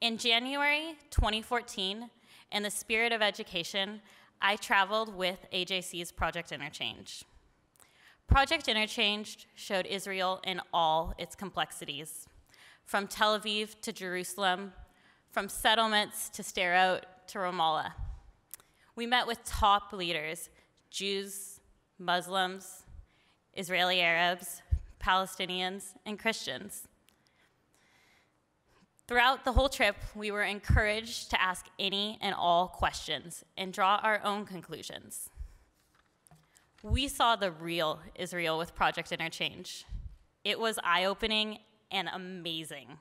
In January 2014, in the spirit of education, I traveled with AJC's Project Interchange. Project Interchange showed Israel in all its complexities, from Tel Aviv to Jerusalem, from settlements to Sderot to Ramallah. We met with top leaders, Jews, Muslims, Israeli Arabs, Palestinians, and Christians. Throughout the whole trip, we were encouraged to ask any and all questions and draw our own conclusions. We saw the real Israel with Project Interchange. It was eye opening and amazing.